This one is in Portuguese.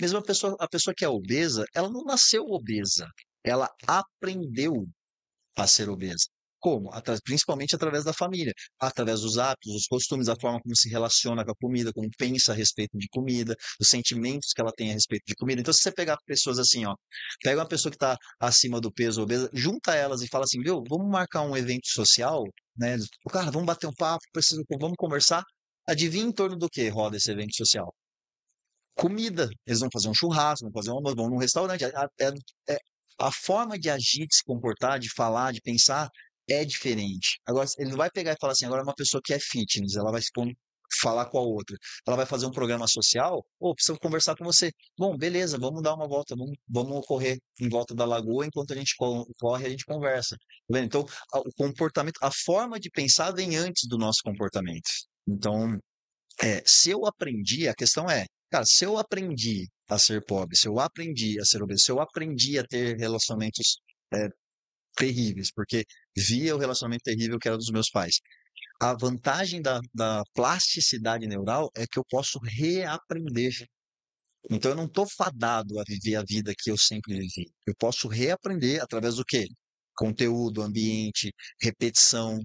Mesmo a pessoa, a pessoa que é obesa, ela não nasceu obesa, ela aprendeu a ser obesa. Como? Principalmente através da família, através dos hábitos, dos costumes, da forma como se relaciona com a comida, como pensa a respeito de comida, os sentimentos que ela tem a respeito de comida. Então, se você pegar pessoas assim, ó, pega uma pessoa que está acima do peso, obesa, junta elas e fala assim, viu, vamos marcar um evento social, né? Cara, vamos bater um papo, preciso, vamos conversar. Adivinha em torno do que roda esse evento social? Comida. Eles vão fazer um churrasco, vão fazer um almoço, vão num restaurante. A, é, é, a forma de agir, de se comportar, de falar, de pensar é diferente. Agora, ele não vai pegar e falar assim, agora é uma pessoa que é fitness, ela vai se falar com a outra. Ela vai fazer um programa social, ou preciso conversar com você. Bom, beleza, vamos dar uma volta, vamos, vamos correr em volta da lagoa, enquanto a gente co- corre, a gente conversa. Tá? Então, o comportamento, a forma de pensar vem antes do nosso comportamento. Então, é, se eu aprendi, a questão é, cara, se eu aprendi a ser pobre, se eu aprendi a ser obeso, se eu aprendi a ter relacionamentos é, terríveis, porque via o relacionamento terrível que era dos meus pais. A vantagem da, da plasticidade neural é que eu posso reaprender. Então eu não estou fadado a viver a vida que eu sempre vivi. Eu posso reaprender através do quê? Conteúdo, ambiente, repetição.